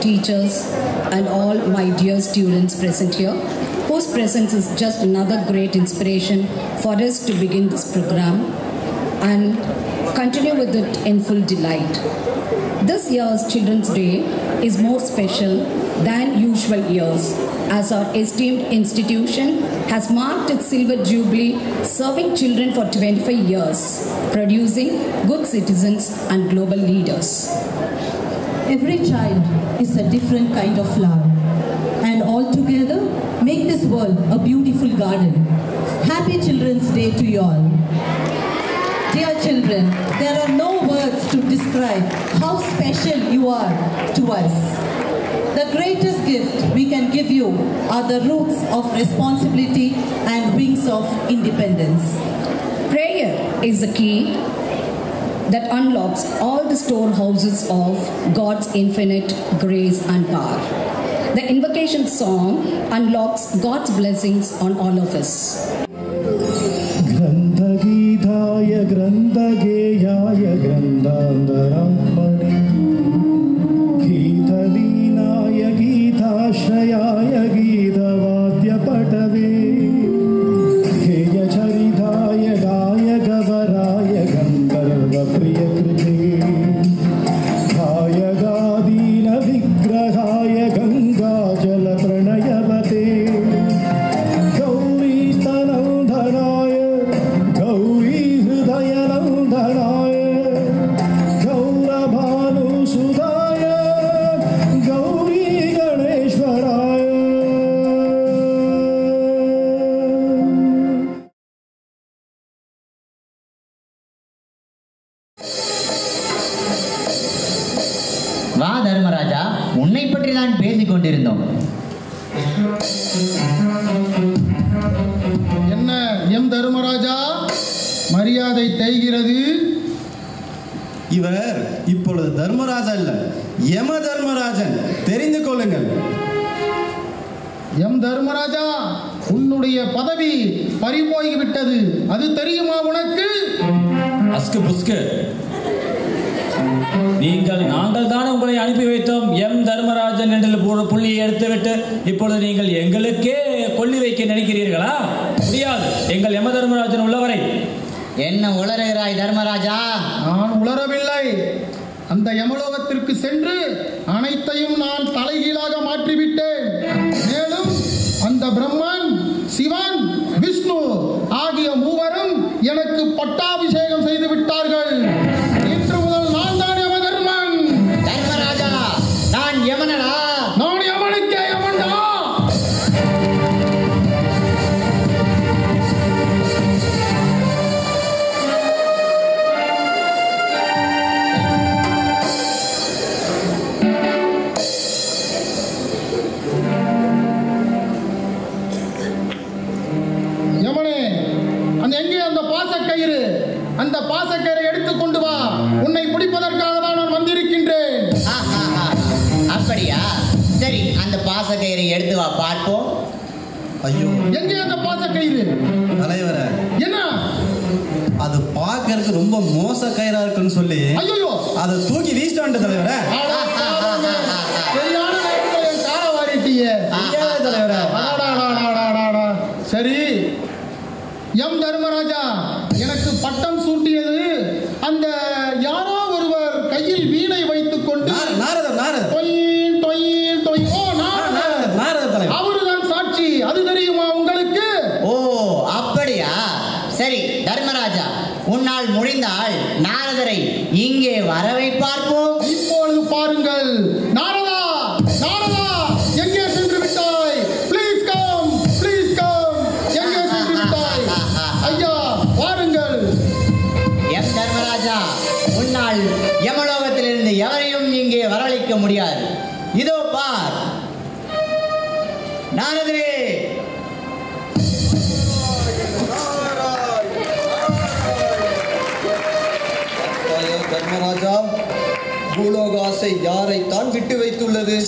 teachers, and all my dear students present here, whose presence is just another great inspiration for us to begin this program and continue with it in full delight. This year's Children's Day is more special than usual years as our esteemed institution has marked its silver jubilee serving children for 25 years, producing good citizens and global leaders. Every child is a different kind of flower, and all together make this world a beautiful garden. Happy Children's Day to you all. Dear children, there are no words to describe how special you are to us. The greatest gift we can give you are the roots of responsibility and wings of independence. Prayer is the key that unlocks all storehouses of God's infinite grace and power. The invocation song unlocks God's blessings on all of us. அது தெரியுமா உனக்கு? அஸ்கு புஸ்கு. நீங்கள் நாங்கள் தான் உங்களை அனுப்பி வைத்தோம். M Dharmarajan என்ற புள்ளியை எடுத்துவிட்டு இப்பொழுது நீங்கள் எங்களுக்கே கொல்லி வைக்க நினைக்கிறீர்களா? முடியாது. எங்கள் யம தர்மராஜன் உள்ளவரை. என்ன உளறுகிறாய் தர்மராஜா? நான் உளரவில்லை. அந்த யமலோகத்திற்கு சென்று அனைத்தையும் நான் தலைகீழாக பத்தாயிரம் இருக்குன்னு சொல்லி அதை தூக்கி வீசிட்டான் தலைவர. சரி. எம் தர்மராஜா எனக்கு பட்டம் சூட்டியது அந்த நாரதரே. தர்மராஜா பூலோக ஆசை யாரைத்தான் விட்டு வைத்துள்ளது?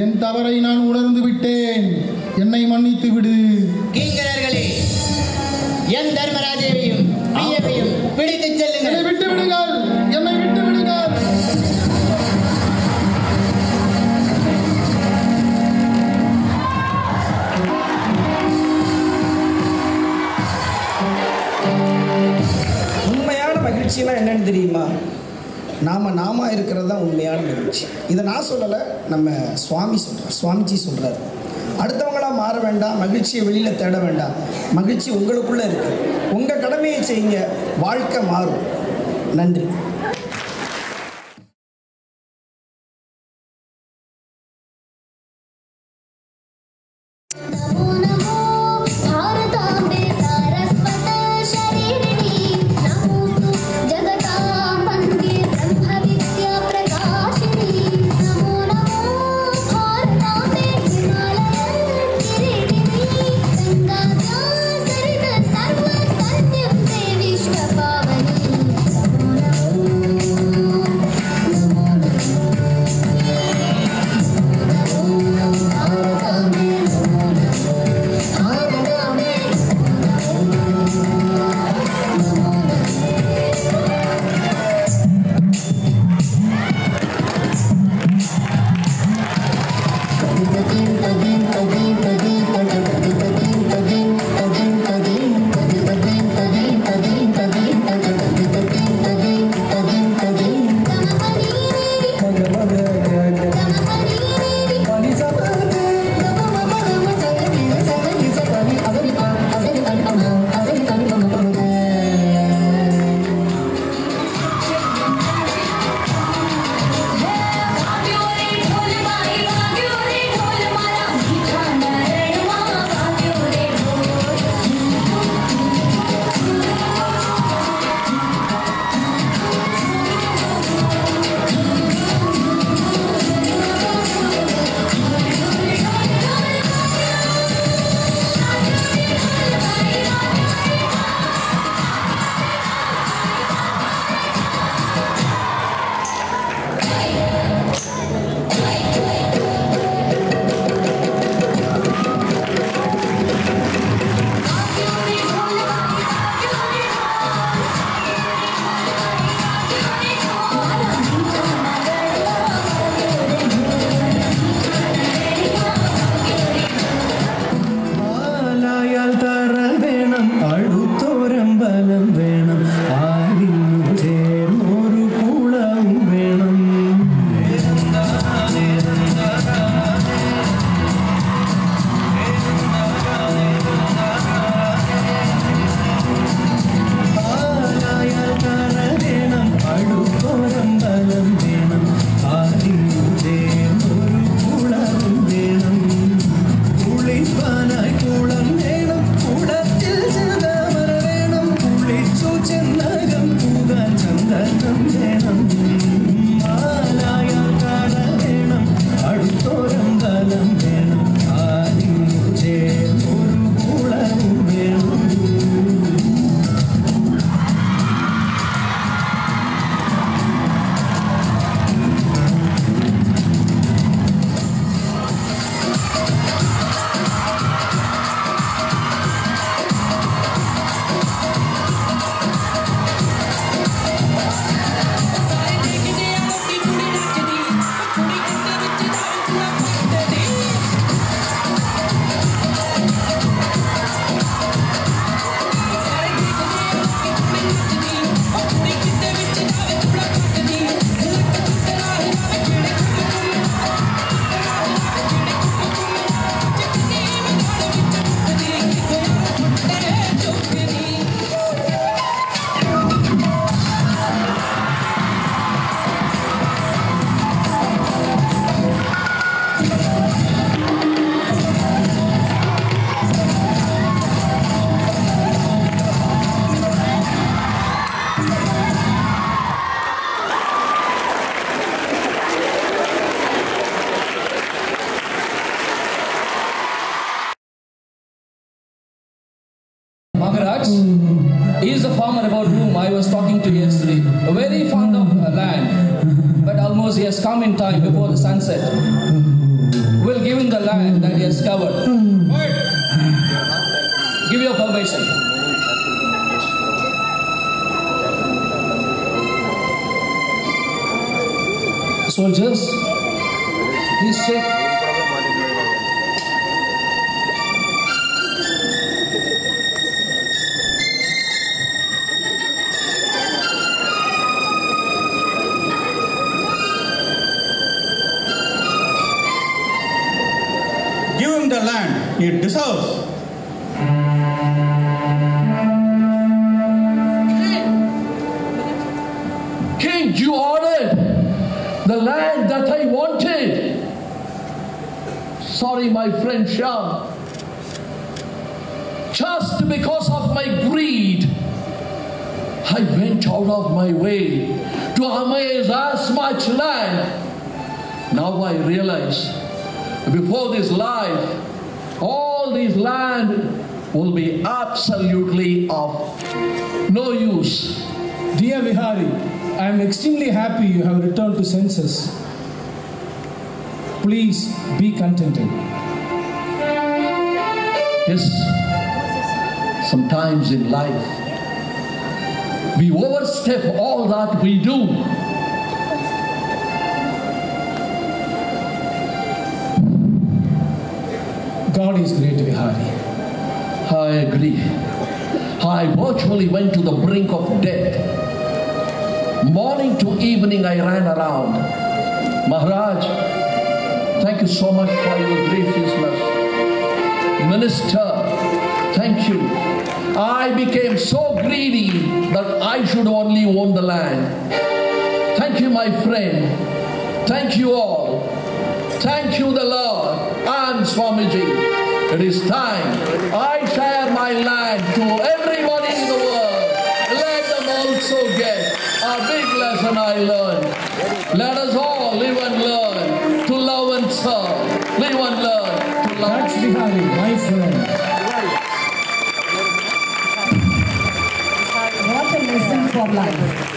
என் தவறை நான் உணர்ந்து விட்டேன். என்னை மன்னித்து விடு. கிங்கரர்களே என் தர்மராஜையும் நாம் நாம இருக்கிறது தான் உண்மையான நிகழ்ச்சி. இதை நான் சொல்லலை நம்ம சுவாமி சொல்கிறார் சுவாமிஜி சொல்கிறார் அடுத்தவங்களா மாற வேண்டாம் மகிழ்ச்சியை வெளியில் தேட வேண்டாம். மகிழ்ச்சி உங்களுக்குள்ளே இருக்குது உங்கள் கடமையை செய்யுங்க வாழ்க்கை மாறும். நன்றி. Maharaj is a farmer about whom I was talking to yesterday. Very fond of uh, land, but almost he has come in time before the sunset. We'll give him the land that he has covered. Give your permission. Soldiers, please check. it deserves. King, King, you ordered the land that I wanted. Sorry, my friend Shah. Just because of my greed, I went out of my way to amaze as much land. Now I realize before this life, all this land will be absolutely of no use. Dear Vihari, I am extremely happy you have returned to senses. Please be contented. Yes, sometimes in life, we overstep all that we do. God is great, Vihari. I agree. I virtually went to the brink of death. Morning to evening, I ran around. Maharaj, thank you so much for your graciousness. Minister, thank you. I became so greedy that I should only own the land. Thank you, my friend. Thank you all. Thank you, the Lord and Swamiji. It is time I share my land to everybody in the world. Let them also get a big lesson I learned. Let us all live and learn to love and serve. Live and learn to love. That's Vihari, my friend. What a lesson for life.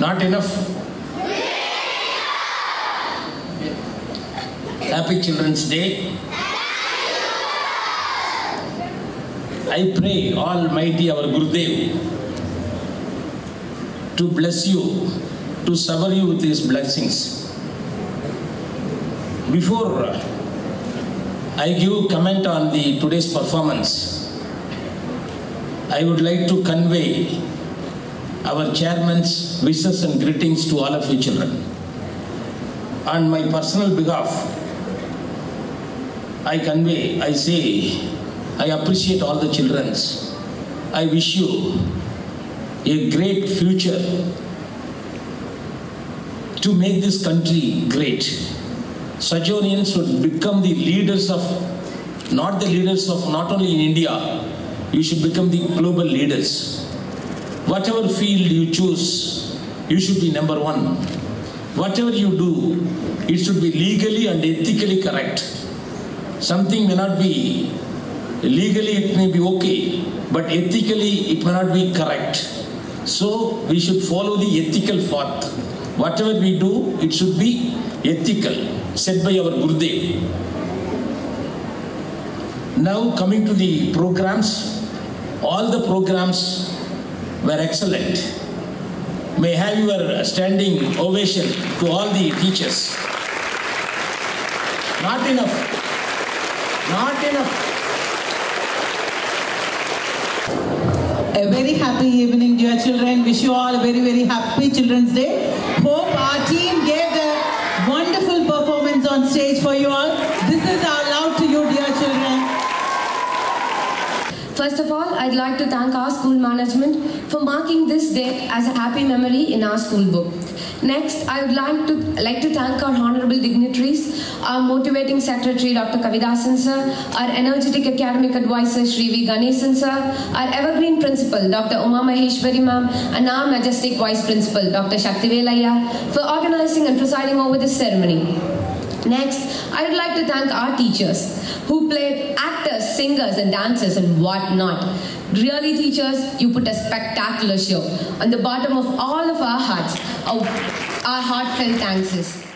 Not enough. Happy Children's Day. I pray Almighty our Gurudev to bless you, to cover you with His blessings. Before I give comment on the today's performance, I would like to convey our chairman's wishes and greetings to all of you children. On my personal behalf, I convey, I say, I appreciate all the children. I wish you a great future to make this country great. Sajonians should become the leaders of, not the leaders of not only in India, you should become the global leaders. Whatever field you choose, you should be number one. Whatever you do, it should be legally and ethically correct. Something may not be legally, it may be okay, but ethically, it may not be correct. So, we should follow the ethical path. Whatever we do, it should be ethical, set by our Gurudev. Now, coming to the programs, all the programs were excellent. May have your standing ovation to all the teachers. Not enough. Not enough. A very happy evening, dear children. Wish you all a very, very happy Children's Day. Hope our team gave the wonderful performance on stage for you all. This is our love to you, dear children. First of all, I'd like to thank our school management for marking this day as a happy memory in our school book. Next, I would like to like to thank our honorable dignitaries, our motivating secretary Dr. Kavidasan sir, our energetic academic advisor Shri V. Ganesan sir, our evergreen principal Dr. Uma Maheshwari ma'am, and our majestic vice principal Dr. Shakti Shaktivelaya for organizing and presiding over this ceremony. Next, I would like to thank our teachers who played actors, singers, and dancers and whatnot. Really, teachers, you put a spectacular show. On the bottom of all of our hearts, our, our heartfelt thanks.